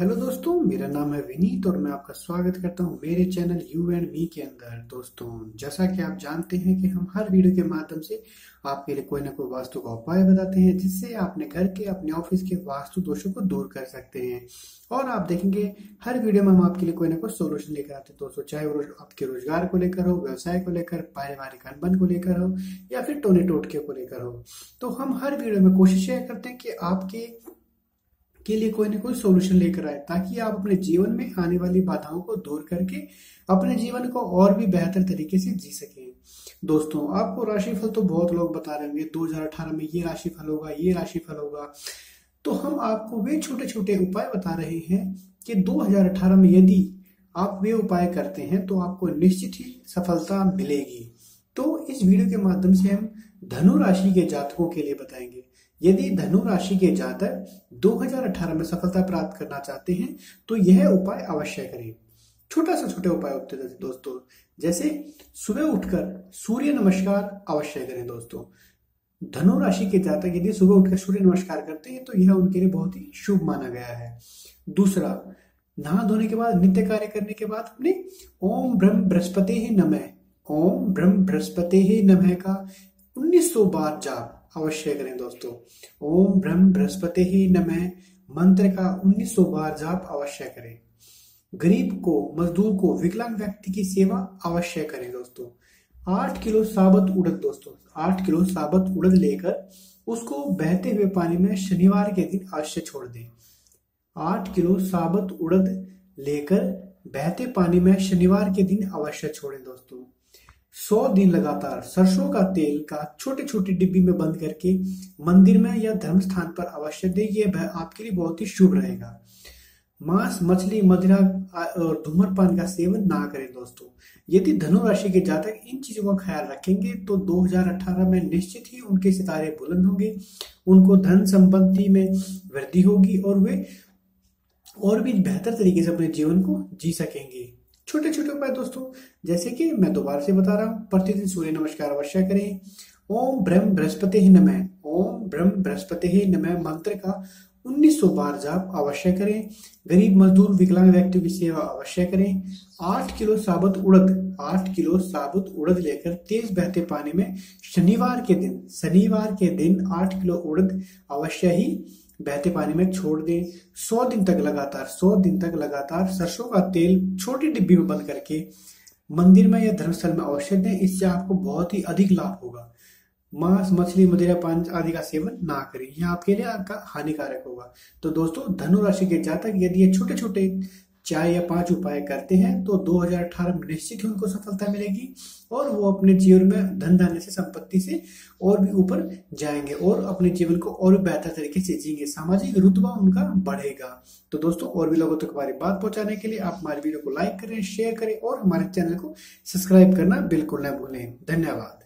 Hello दोस्तों, मेरा नाम है विनीत और मैं आपका स्वागत करता हूँ मेरे चैनल यू एंड मी के अंदर। दोस्तों, जैसा कि आप जानते हैं कि हम हर वीडियो के माध्यम से आपके लिए कोई ना कोई वास्तु का उपाय बताते हैं, जिससे अपने घर के, अपने ऑफ़िस के वास्तु दोषों को दूर कर सकते हैं। और आप देखेंगे, हर वीडियो में हम आपके लिए कोई ना कोई सोल्यूशन लेकर आते हैं। दोस्तों, चाहे वो आपके रोज़गार को लेकर हो, व्यवसाय को लेकर, पारिवारिक अनबन को लेकर हो, या फिर टोने टोटके को लेकर हो। तो हम हर वीडियो में कोशिश यह करते हैं कि आपके के लिए कोई ना कोई सोल्यूशन लेकर आए, ताकि आप अपने जीवन में आने वाली बाधाओं को दूर करके अपने जीवन को और भी बेहतर तरीके से जी सकें। दोस्तों, आपको राशिफल तो बहुत लोग बता रहे होंगे 2018 में ये राशिफल होगा, ये राशिफल होगा। तो हम आपको वे छोटे छोटे उपाय बता रहे हैं कि 2018 में यदि आप वे उपाय करते हैं तो आपको निश्चित ही सफलता मिलेगी। तो इस वीडियो के माध्यम से हम धनु राशि के जातकों के लिए बताएँगे। यदि धनु राशि के जातक 2018 में सफलता प्राप्त करना चाहते हैं तो यह उपाय अवश्य करें। छोटा सा छोटे उपाय होते थे दोस्तों, जैसे सुबह उठकर सूर्य नमस्कार अवश्य करें दोस्तों। धनु राशि के जातक यदि सुबह उठकर सूर्य नमस्कार करते हैं तो यह उनके लिए बहुत ही शुभ माना गया है। दूसरा, नहा धोने के बाद, नित्य कार्य करने के बाद अपने ओम ब्रह्म बृहस्पति ही नमः, ओम ब्रह्म बृहस्पति ही नमः का 1900 बार जाप अवश्य करें दोस्तों। ओम ब्रह्म बृहस्पति ही नमः। मंत्र का 1900 बार जाप अवश्य करें। गरीब को, मजदूर को, विकलांग व्यक्ति की सेवा अवश्य करें दोस्तों। आठ किलो साबत उड़द दोस्तों, आठ किलो साबत उड़द लेकर उसको बहते हुए पानी में शनिवार के दिन अवश्य छोड़ दें। आठ किलो साबत उड़द लेकर बहते पानी में शनिवार के दिन अवश्य छोड़ें दोस्तों। सौ दिन लगातार सरसों का तेल का छोटे छोटे डिब्बी में बंद करके मंदिर में या धर्म स्थान पर अवश्य दे ये आपके लिए बहुत ही शुभ रहेगा। मांस, मछली, मदिरा और धूम्रपान का सेवन ना करें दोस्तों। यदि धनु राशि के जातक इन चीज़ों का ख्याल रखेंगे तो 2018 में निश्चित ही उनके सितारे बुलंद होंगे। उनको धन संपत्ति में वृद्धि होगी और वे और भी बेहतर तरीके से अपने जीवन को जी सकेंगे। छोटे छोटे उपाय दोस्तों, जैसे कि मैं दोबारा से बता रहा हूँ, प्रतिदिन सूर्य नमस्कार अवश्य करें। ओम ब्रह्म बृहस्पति ही नमः। ओम ब्रह्म बृहस्पति ही नमः मंत्र का 1900 बार जाप अवश्य करें। गरीब मजदूर, विकलांग व्यक्तियों की सेवा अवश्य करें। आठ किलो साबुत उड़द, आठ किलो साबुत उड़द लेकर तेज बहते पानी में शनिवार के दिन, शनिवार के दिन आठ किलो उड़द अवश्य ही बहते पानी में छोड़ दें। सौ दिन तक लगातार, सौ दिन तक लगातार सरसों का तेल छोटी डिब्बी में बंद करके मंदिर में या धर्मस्थल में अवश्य दें। इससे आपको बहुत ही अधिक लाभ होगा। मांस, मछली, मदिरा पान आदि का सेवन ना करें। यह आपके लिए आपका हानिकारक होगा। तो दोस्तों, धनु राशि के जातक, यदि ये छोटे छोटे चार या पाँच उपाय करते हैं तो 2018 में निश्चित ही उनको सफलता मिलेगी और वो अपने जीवन में धन धान्य से, संपत्ति से और भी ऊपर जाएँगे और अपने जीवन को और भी बेहतर तरीके से जिएँगे। सामाजिक रुतबा उनका बढ़ेगा। तो दोस्तों, और भी लोगों तक तो हमारी बात पहुँचाने के लिए आप हमारे वीडियो को लाइक करें, शेयर करें और हमारे चैनल को सब्सक्राइब करना बिल्कुल न भूलें। धन्यवाद।